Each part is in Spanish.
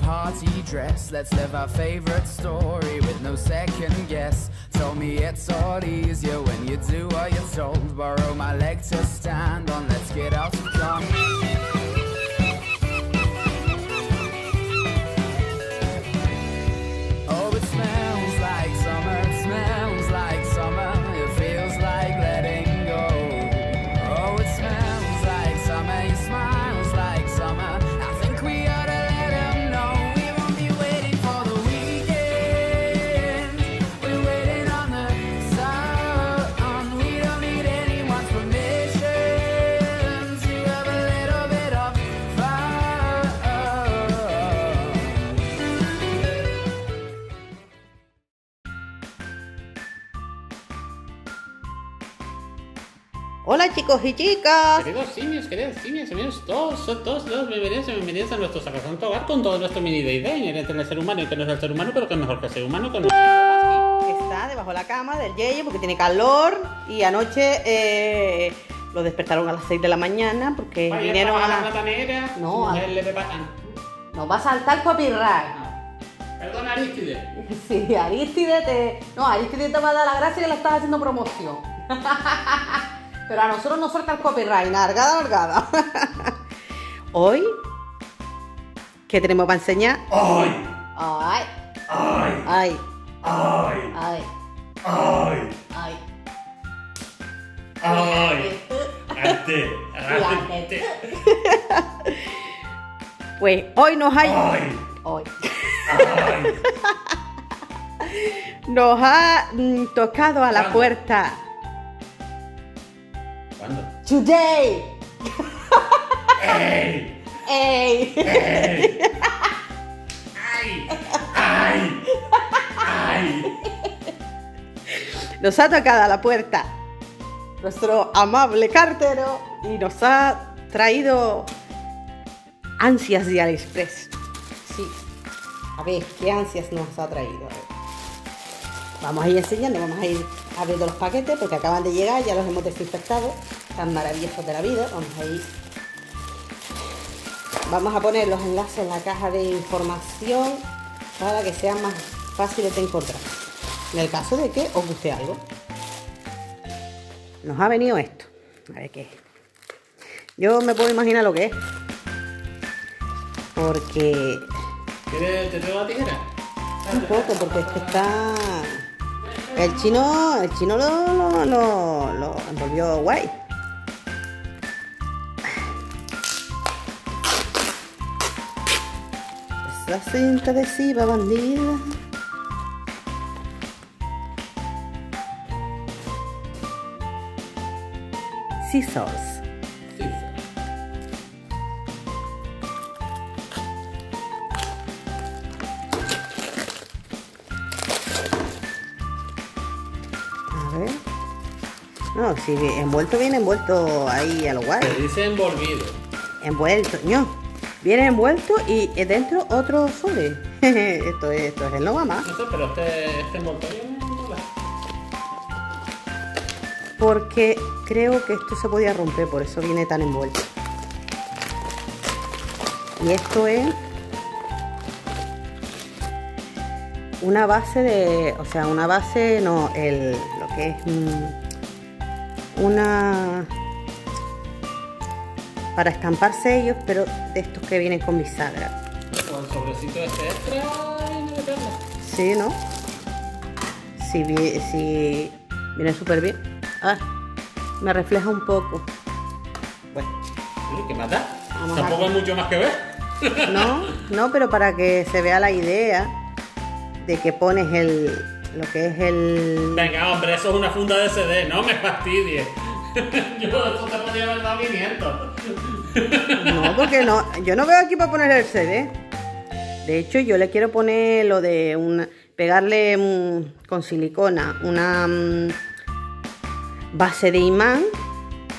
party dress. Let's live our favorite story with no second guess. Told me it's all easier when you do what you're told. Borrow my leg to stand on. Let's get out of control. Hola chicos y chicas. Queridos simios, queridos simios, bienvenidos todos, son todos los bienvenidos y bienvenidos a nuestro sacrosanto hogar con todo nuestro mini de idea inherente al ser humano y que no es el ser humano, pero que es mejor que el ser humano con nuestro Está debajo de la cama del Yeye porque tiene calor y anoche eh, lo despertaron a las 6 de la mañana porque Vaya, vinieron a la negra, No, a- le Nos va a saltar copyright. Perdona, Aristide. Sí, Aristide te... No, Aristide te va a dar la gracia que le estás haciendo promoción. Pero a nosotros nos suelta el copyright, largada, largada. Hoy, ¿qué tenemos para enseñar? ¡Ay! Ay, ¡Ay! ay, ¡Ay! ay, ¡Ay! ay. ¡Ay! ¡Arte! ¡Arte! Pues hoy nos hay... ¡Ay! Hoy. ¡Ay! Nos ha mm, tocado a la puerta. Today. ¡Ey! Ey. ¡Ey! ¡Ay! ¡Ay! ¡Ay! Nos ha tocado a la puerta nuestro amable cartero y nos ha traído ansias de AliExpress. Sí. A ver, ¿qué ansias nos ha traído? Vamos a ir enseñando, vamos a ir abriendo los paquetes porque acaban de llegar, ya los hemos desinfectado. Tan maravillosos de la vida. Vamos a ir. Vamos a poner los enlaces en la caja de información para que sean más fáciles de encontrar. En el caso de que os guste algo. Nos ha venido esto. A ver qué es. Yo me puedo imaginar lo que es. Porque. ¿Quieres, te traigo la tijera? Un poco, porque es que está. El chino. El chino lo, lo, lo, lo envolvió guay. Esa cinta adhesiva bandida. Scissors. Sí. A ver. No, si envuelto viene envuelto ahí a lo guay. Se dice envolvido. Envuelto, no. Viene envuelto y dentro otro sobre. esto es, esto es el no va más. No sé, pero este, este mola. Porque creo que esto se podía romper, por eso viene tan envuelto. Y esto es una base de, o sea, una base, no, el, lo que es mm, una para estampar sellos, pero de estos que vienen con bisagra. Con el sobrecito este extra. Sí, ¿no? Si, vi- si viene súper bien. Ah, me refleja un poco. Bueno, ¿Qué más da? Vamos Tampoco hay mucho más que ver. no, no, pero para que se vea la idea de que pones el, lo que es el... Venga, hombre, eso es una funda de CD, no me fastidies. Yo eso te podría haber dado 500. No, porque no, yo no veo aquí para poner el CD. De hecho, yo le quiero poner lo de una, pegarle mm, con silicona una mm, base de imán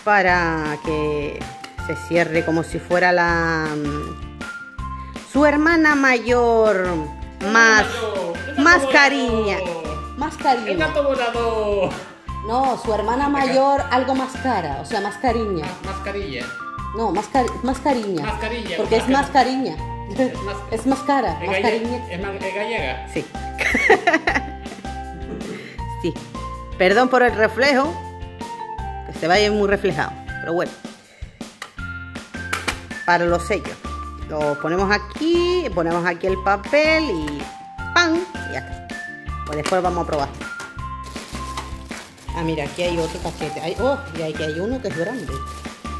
para que se cierre como si fuera la mm, su hermana mayor más más cariña, más cariño. No, su hermana mayor algo más cara, o sea, más cariña. Mascarilla. No, más, cari- más cariña. Mascarilla, Porque es más cariña. Es más- Es más cara. ¿Es, Más cariña. es gallega? Sí. sí. Perdón por el reflejo. Que se vaya muy reflejado. Pero bueno. Para los sellos. Lo ponemos aquí. Ponemos aquí el papel y ¡pam! Y ya está. Pues después vamos a probar. Ah, mira, aquí hay otro paquete. Ay, oh, y aquí hay uno que es grande.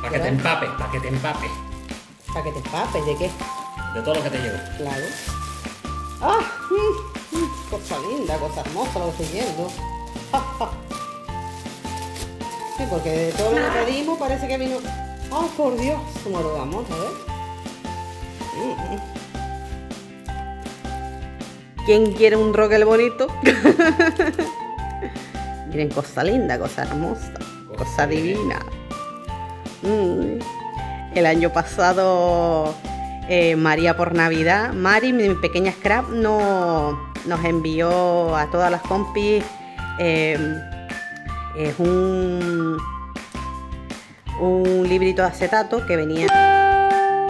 Para que te empapes, para que te empapes Para que te empapes, ¿de qué? de todo lo que te llevo. Claro. ¡Ah! mm, mm, cosa linda, cosa hermosa lo estoy viendo. Ja, ja. Sí, porque de todo lo que pedimos parece que vino. ¡Oh, por Dios! Muero de amor, a ver. Mm, mm. ¿Quién quiere un roquel bonito? Miren, cosa linda, cosa hermosa, cosa divina. Mm. El año pasado, eh, María por Navidad, Mari, mi pequeña scrap, no, nos envió a todas las compis eh, es un, un librito de acetato que venía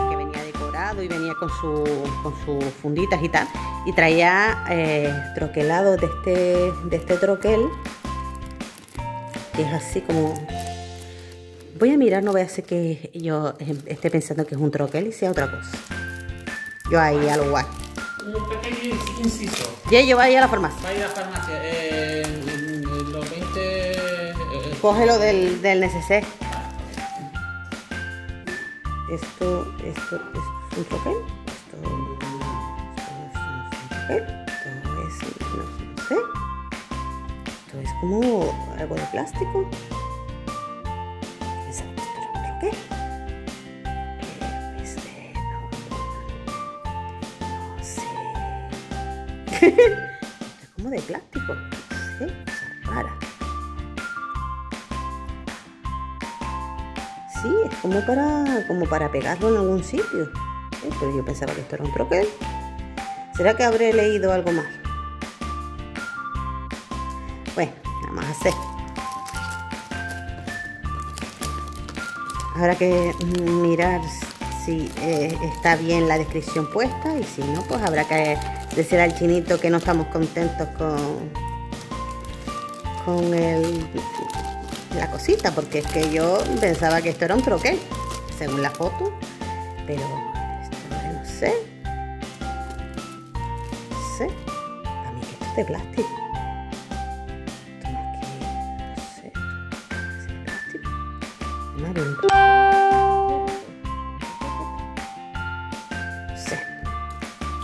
que venía decorado y venía con su con sus funditas y tal y traía eh, troquelado de este de este troquel que es así como Voy a mirar, no voy a hacer que yo esté pensando que es un troquel y sea otra cosa. Yo ahí a lo guay. Un pequeño inciso. Ya yo voy a la farmacia. Va a ir a la farmacia. Eh, los 20. eh, Cógelo del, del neceser. Esto, esto, esto es un troquel. Esto, esto es un troquel. Como algo de plástico. Que esto era un troquel. Pero este, no, no sé. Como de plástico. Cosa rara. Sí, es como para, como para pegarlo en algún sitio. Eh, Pero yo pensaba que esto era un troquel. ¿Será que habré leído algo mal? Habrá que mirar si eh, está bien la descripción puesta y si no, pues habrá que decir al chinito que no estamos contentos con, con el, la cosita, porque es que yo pensaba que esto era un troquel, según la foto, pero esto no sé. No sé. A mí que esto es de plástico. Sé.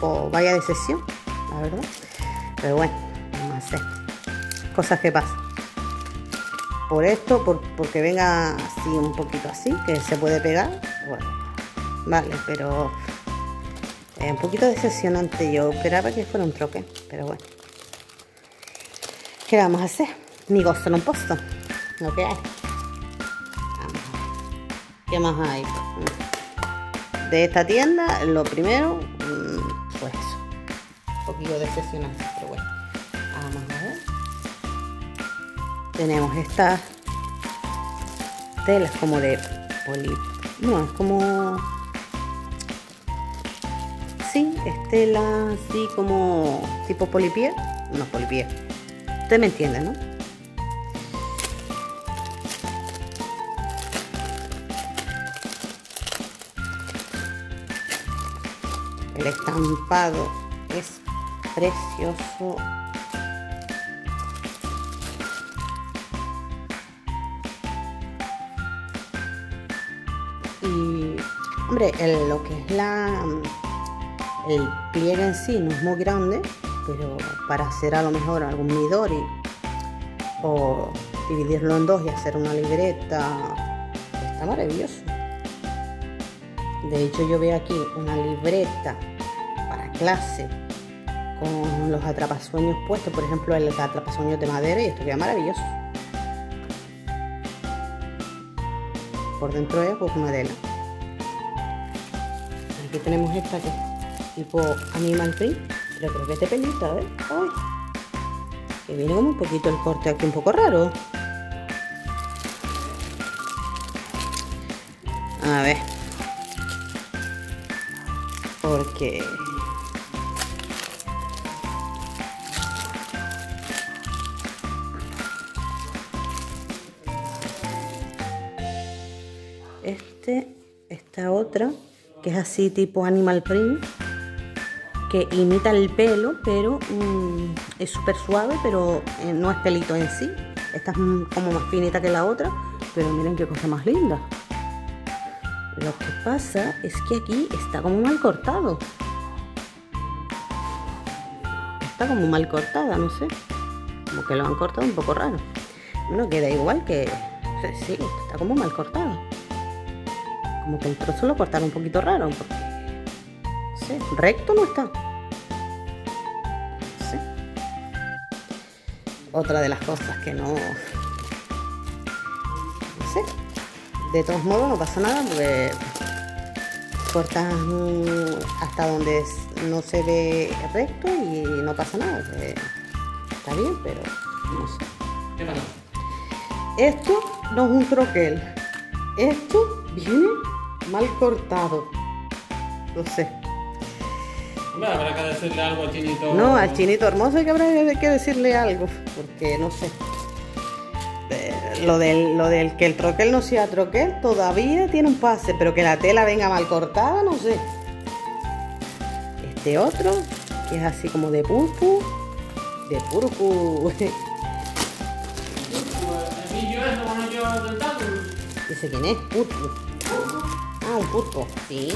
O vaya decepción, la verdad. Pero bueno, a hacer. Cosas que pasan por esto, por, porque venga así un poquito así, que se puede pegar, bueno, vale, pero es un poquito decepcionante. Yo esperaba que fuera un troque, pero bueno. ¿Qué vamos a hacer? Mi gozo no posto, lo que hay. ¿Qué más hay? De esta tienda, lo primero, pues eso. Un poquito decepcionante, pero bueno. Vamos a ver tenemos estas telas como de poli no es como sí es tela así como tipo polipié no polipié usted me entiende no estampado es precioso Y, hombre, lo que es la. El pliegue en sí no es muy grande, pero para hacer a lo mejor algún midori o dividirlo en dos y hacer una libreta, está maravilloso. De hecho, yo veo aquí una libreta clase con los atrapasueños puestos, por ejemplo, el atrapasueños de madera, y esto queda maravilloso. por dentro es pues tela. Aquí tenemos esta que es tipo animal print, pero creo que es de pelita. Ay, que viene como un poquito el corte aquí un poco raro. A ver. Porque que es así tipo animal print, que imita el pelo, pero mm, es súper suave, pero eh, no es pelito en sí. Esta es mm, como más finita que la otra, pero miren qué cosa más linda. Lo que pasa es que aquí está como mal cortado. Está como mal cortada, no sé. Como que lo han cortado un poco raro. Bueno, queda igual que... Sí, está como mal cortado. Como que el trozo lo cortaron un poquito raro. Porque, no sé, recto no está. No sé. Otra de las cosas que no... No sé. De todos modos no pasa nada porque cortas hasta donde no se ve recto y no pasa nada. Está bien, pero no sé. Esto no es un troquel. Esto viene mal cortado. No sé. Habrá que decirle algo al chinito. No, al chinito hermoso hay que, habrá que decirle algo. Porque no sé. Eh, Lo del, lo del que el troquel no sea troquel todavía tiene un pase, pero que la tela venga mal cortada, no sé. Este otro, que es así como de purpu. De purpu. ¿Y yo eso bueno yo tentáculo? Dice quién es, purpu. Ah, un pulpo, sí.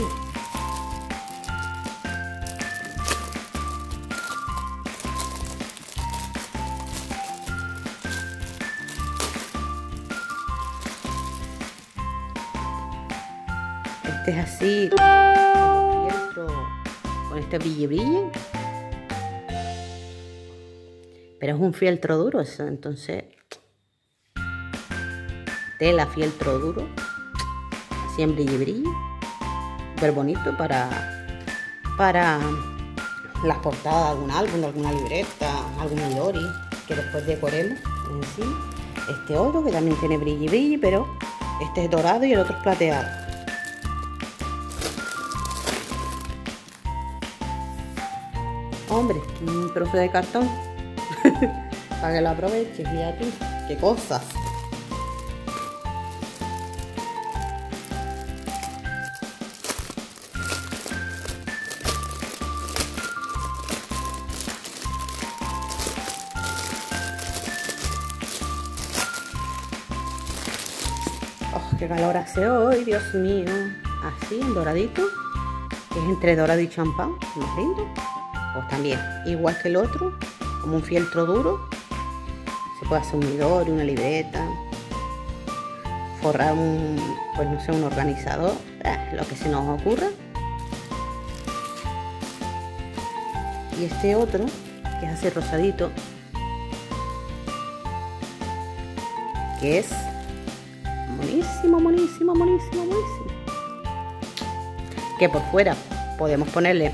Este es así, fieltro, con este brilli brilli. Pero es un fieltro duro eso, entonces tela fieltro duro, brilli brilli, súper bonito para, para las portadas de algún álbum, de alguna libreta, algún Milori, que después decoremos en sí. Este otro que también tiene brilli brilli, pero este es dorado y el otro es plateado. Hombre, un trozo de cartón para que lo aproveches, mira tú, qué cosas. Calor hace hoy, Dios mío. Así, en doradito, es entre dorado y champán, más lindo. Pues también, igual que el otro, como un fieltro duro. Se puede hacer un midori, una libreta, forrar un, pues no sé, un organizador, eh, lo que se nos ocurra. Y este otro, que es así rosadito, que es Buenísimo, buenísimo, buenísimo, buenísimo. Que por fuera podemos ponerle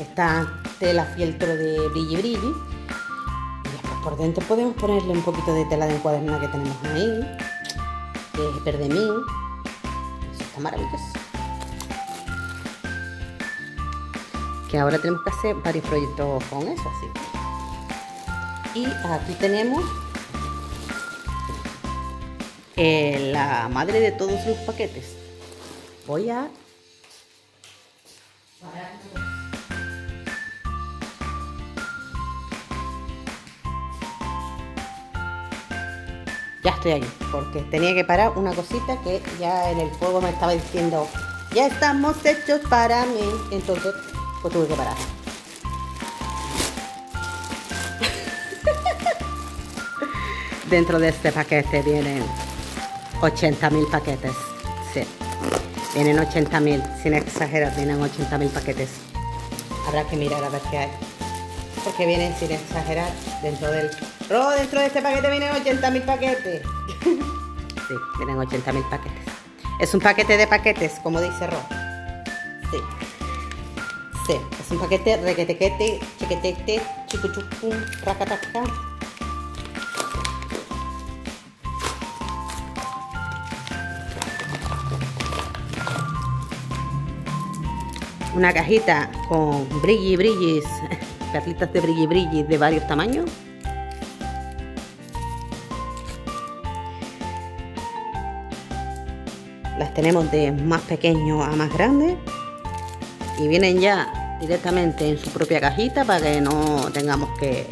esta tela fieltro de brilli brilli. Y después por dentro podemos ponerle un poquito de tela de encuaderna que tenemos ahí. Que es verdemín. Eso está maravilloso. Que ahora tenemos que hacer varios proyectos con eso, así. Y aquí tenemos eh, la madre de todos los paquetes. Voy a... Ya estoy aquí, porque tenía que parar una cosita que ya en el fuego me estaba diciendo, ya estamos hechos para mí. Entonces, pues tuve que parar. Dentro de este paquete vienen 80.000 paquetes. Sí. Vienen 80.000, sin exagerar, vienen 80.000 paquetes. Habrá que mirar a ver qué hay. Porque vienen sin exagerar dentro del... Ro, dentro de este paquete vienen 80.000 paquetes. sí, vienen 80.000 paquetes. Es un paquete de paquetes, como dice Ro. Sí. Sí, es un paquete requetequete, chiquetete, chicuchucum, racataca. Una cajita con brilli brillis, perlitas de brilli brillis de varios tamaños. Las tenemos de más pequeño a más grande y vienen ya directamente en su propia cajita para que no tengamos que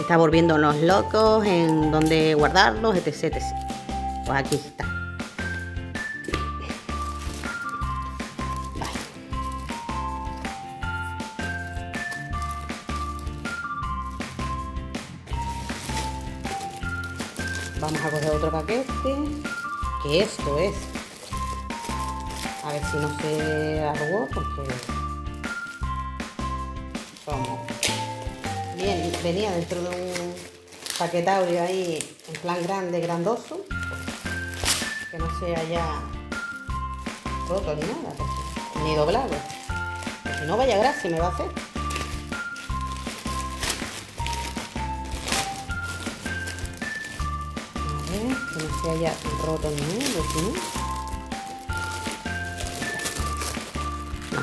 estar volviéndonos locos en donde guardarlos, etc, etc. Pues aquí está. Esto es. A ver si no se arrugó, porque como bien, venía dentro de un paquetaurio ahí en plan grande, grandoso, que no se haya roto ni nada, ni doblado. Si no, vaya gracia me va a hacer. Que no se haya roto ni nada, si no.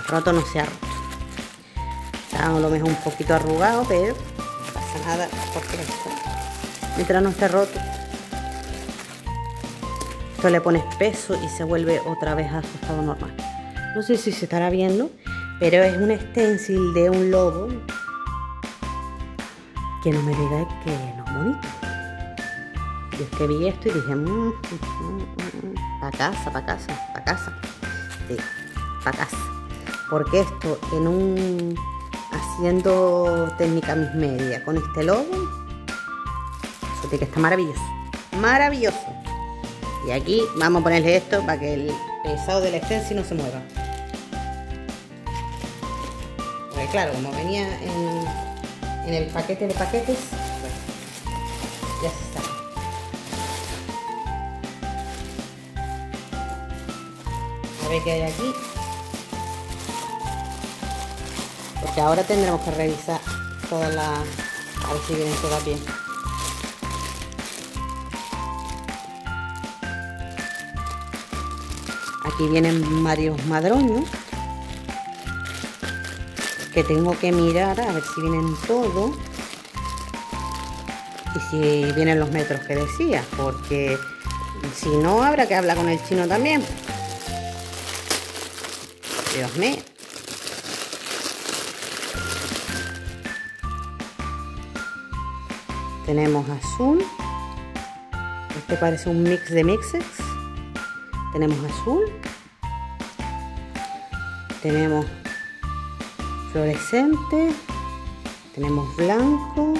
Roto no se ha roto. Está a lo mejor un poquito arrugado, pero no pasa nada porque mientras no esté roto, esto le pones peso y se vuelve otra vez a su estado normal. No sé si se estará viendo, pero es un stencil de un lobo que no me digáis que no es bonito. Yo es que vi esto y dije, mmm, para casa, para casa, para casa. Sí, para casa. Porque esto en un haciendo técnica mis media con este logo, eso tiene que estar maravilloso. Maravilloso. Y aquí vamos a ponerle esto para que el pesado del stencil no se mueva. Porque claro, como venía en, en el paquete de paquetes, pues, ya se está. A ver qué hay aquí. Porque ahora tendremos que revisar todas las... A ver si vienen todas bien. Aquí vienen varios madroños. Que tengo que mirar a ver si vienen todos. Y si vienen los metros que decía. Porque si no, habrá que hablar con el chino también. Dios mío. Tenemos azul. Este parece un mix de mixes. Tenemos azul. Tenemos fluorescente. Tenemos blanco.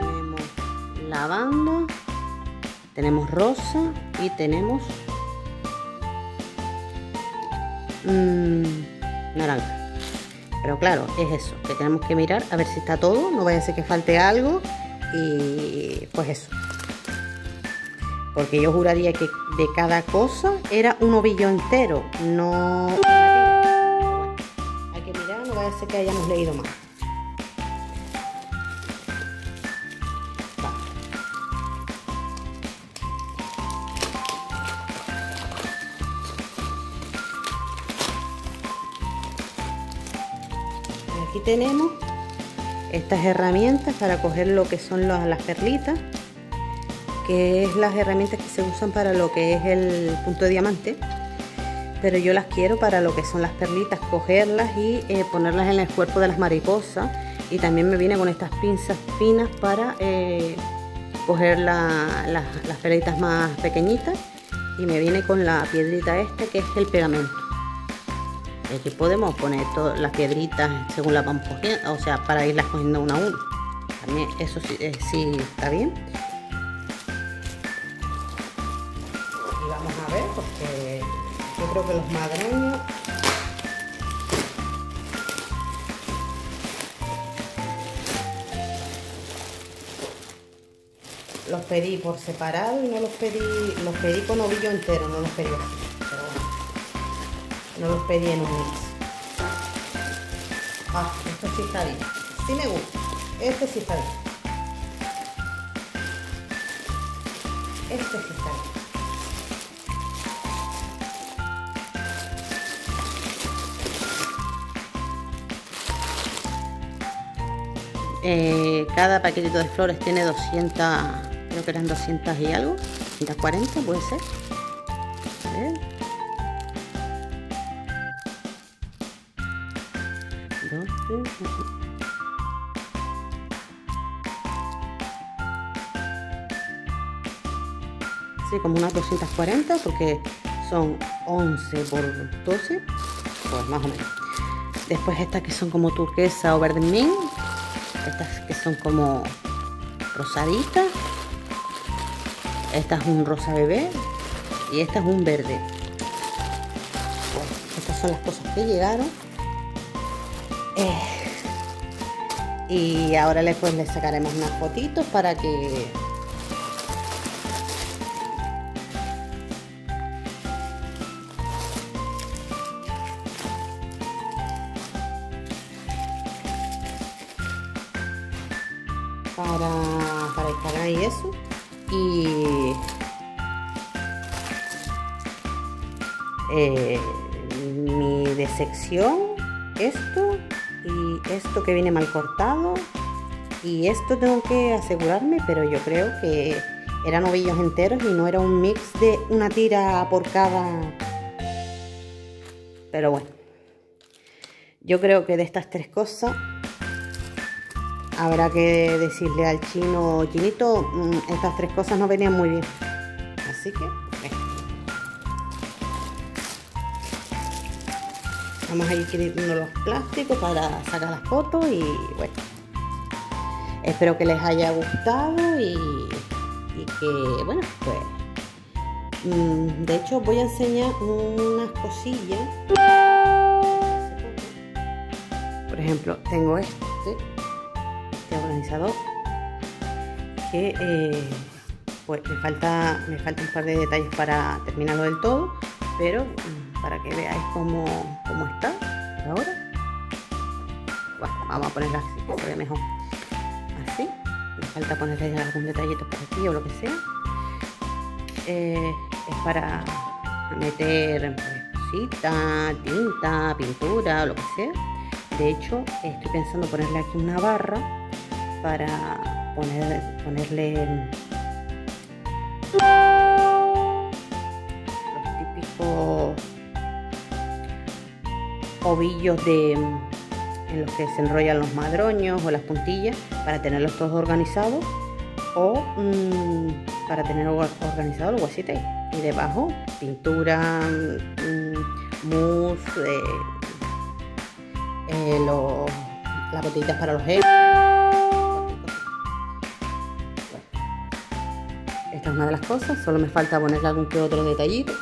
Tenemos lavanda. Tenemos rosa. Y tenemos mm, naranja. Pero claro, es eso, que tenemos que mirar a ver si está todo, no vaya a ser que falte algo y pues eso. Porque yo juraría que de cada cosa era un ovillo entero, no hay que mirar, no vaya a ser que hayamos leído mal. Tenemos estas herramientas para coger lo que son las, perlitas, que es las herramientas que se usan para lo que es el punto de diamante. Pero yo las quiero para lo que son las perlitas, cogerlas y eh, ponerlas en el cuerpo de las mariposas. Y también me viene con estas pinzas finas para eh, coger la- la- las perlitas más pequeñitas. Y me viene con la piedrita esta que es el pegamento. Aquí podemos poner todas las piedritas según las vamos cogiendo, o sea, para irlas cogiendo una a una. También eso sí, eh, sí está bien. Y vamos a ver, porque yo creo que los madroños... Los pedí por separado y no los pedí, los pedí con ovillo entero, no los pedí así. No los pedí en un mix. Ah, este sí está bien. Sí me gusta. Este sí está bien. Este sí está bien. Eh, cada paquetito de flores tiene 200, creo que eran 200 y algo, 240 puede ser. Sí, como unas 240 porque son 11 por 12, pues más o menos. Después estas que son como turquesa o verde mint, estas que son como rosaditas, esta es un rosa bebé y esta es un verde. Bueno, estas son las cosas que llegaron. Eh, y ahora después les sacaremos unas fotitos para que para, para Instagram y eso. Y eh, mi desección, esto que viene mal cortado. Y esto tengo que asegurarme, pero yo creo que eran ovillos enteros y no era un mix de una tira por cada. Pero bueno, yo creo que de estas tres cosas habrá que decirle al chino, chinito, mm, estas tres cosas no venían muy bien. Así que, vamos a ir quitando los plásticos para sacar las fotos y bueno. Espero que les haya gustado y, y que, bueno, pues. mm, De hecho, voy a enseñar unas cosillas. Por ejemplo, tengo este este organizador que eh, pues me falta me falta un par de detalles para terminarlo del todo pero para que veáis cómo, cómo está ahora. Vamos a ponerla así que mejor. Así. Me falta ponerle algún detallito por aquí o lo que sea. Eh, es para meter cositas tinta pintura lo que sea. De hecho, estoy pensando ponerle aquí una barra para poner, ponerle ovillos de, en los que se enrollan los madroños o las puntillas para tenerlos todos organizados o mm, para tener or- organizado el guasite y debajo pintura, mm, mousse, eh, eh, las botellitas para los geles. Esta es una de las cosas, solo me falta ponerle algún que otro detallito.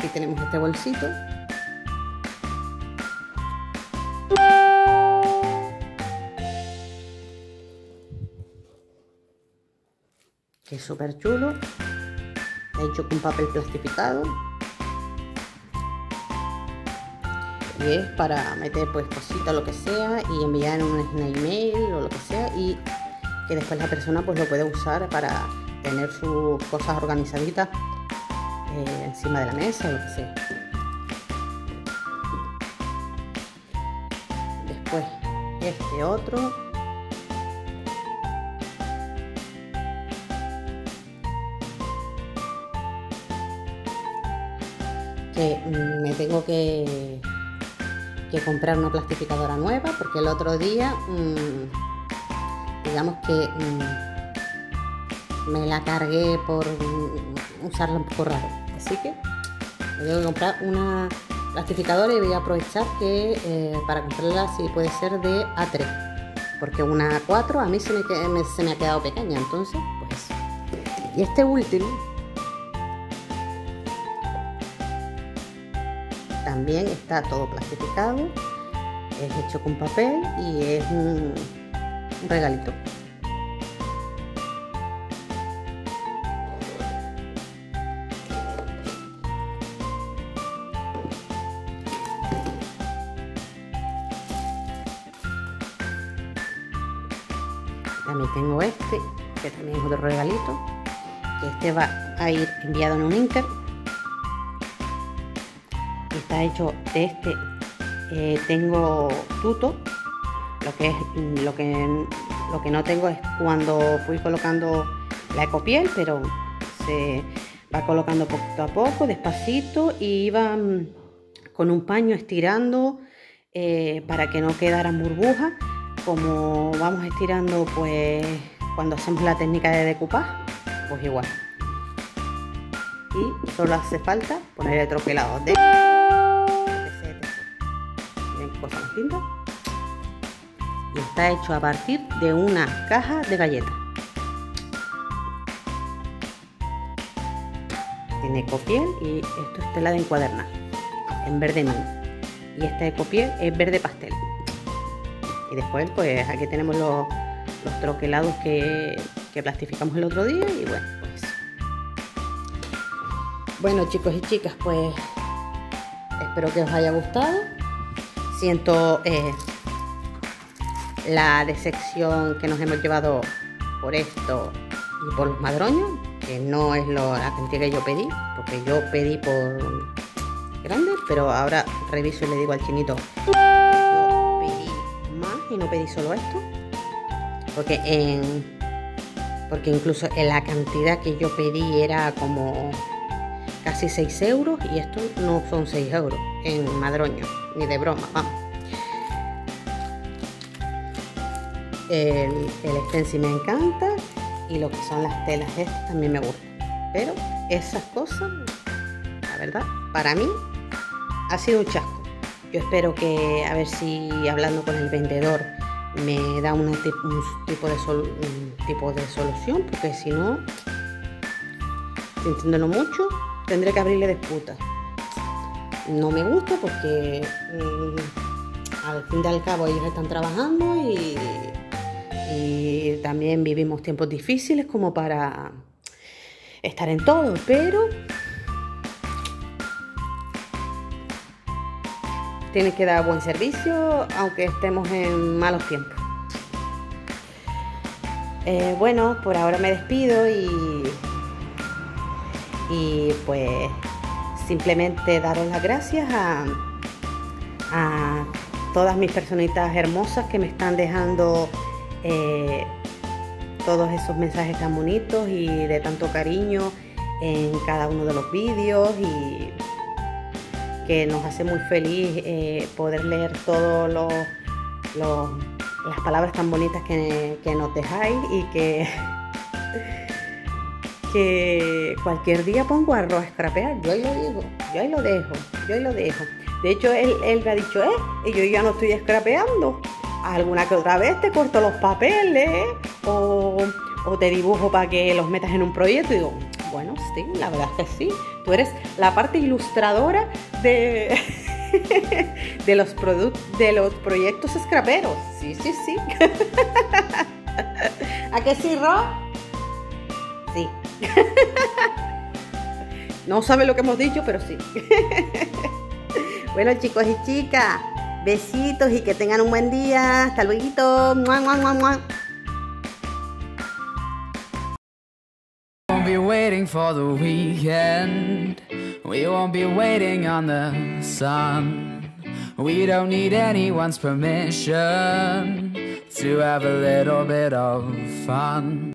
Aquí tenemos este bolsito. Que es súper chulo. Hecho con papel plastificado. y es para meter pues cositas lo que sea y enviar un email o lo que sea y que después la persona pues lo puede usar para tener sus cosas organizaditas eh, encima de la mesa o lo que sea. Después este otro. Que mm, me tengo que que comprar una plastificadora nueva porque el otro día mm, digamos que mm, me la cargué por usarla un poco raro así que me tengo que comprar una plastificadora y voy a aprovechar que eh, para comprarla si puede ser de A3 porque una A4 a mí se me, ha quedado pequeña entonces pues. Y este último. También está todo plastificado, es hecho con papel y es un regalito. Tengo este, que también es otro regalito, este va a ir enviado en un Inter está hecho de este. eh, tengo tuto Lo que, es, lo, que, lo que no tengo es cuando fui colocando la ecopiel, pero se va colocando poquito a poco, despacito, y iba mm, con un paño estirando eh, para que no quedaran burbujas, como vamos estirando pues cuando hacemos la técnica de decoupage, pues igual. Y solo hace falta poner el troquelado de. Y está hecho a partir de una caja de galletas. Tiene ecopiel y esto es tela de encuadernar en verde mina. Y esta ecopiel es verde pastel. Y después pues aquí tenemos los, los troquelados que, que plastificamos el otro día y bueno pues bueno chicos y chicas pues espero que os haya gustado. Siento eh, la decepción que nos hemos llevado por esto y por los madroños, que no es lo, la cantidad que yo pedí, porque yo pedí por grande, pero ahora reviso y le digo al chinito, y no pedí solo esto, porque en porque incluso en la cantidad que yo pedí era como casi 6 euros y esto no son 6 euros en madroño, ni de broma, vamos. El, el stencil me encanta y lo que son las telas estas también me gustan. Pero esas cosas, la verdad, para mí ha sido un chasco. Yo espero que, a ver si hablando con el vendedor me da un, tipo de tipo de solución, porque si no, sintiéndolo mucho, tendré que abrirle disputa. No me gusta porque mm, al fin y al cabo ellos están trabajando y también vivimos tiempos difíciles como para estar en todo, pero tiene que dar buen servicio aunque estemos en malos tiempos. Eh, bueno, por ahora me despido y y pues simplemente daros las gracias a, a todas mis personitas hermosas que me están dejando eh, todos esos mensajes tan bonitos y de tanto cariño en cada uno de los vídeos y que nos hace muy feliz eh, poder leer todas las palabras tan bonitas que, nos dejáis y que que cualquier día pongo arroz a scrapear, yo ahí lo digo, yo ahí lo dejo, yo ahí lo dejo. De hecho, él, él me ha dicho, eh, y yo ya no estoy scrapeando. Alguna que otra vez te corto los papeles o, o te dibujo para que los metas en un proyecto. Y digo, bueno, sí, la verdad es que sí. Tú eres la parte ilustradora de, de, los, de los proyectos scraperos. Sí, sí, sí. ¿A qué sí? Sí. no sabe lo que hemos dicho, pero sí. bueno, chicos y chicas, besitos y que tengan un buen día. Hasta luego. Be waiting for the weekend. We won't be waiting on the sun. We don't need anyone's permission to have a little bit of fun.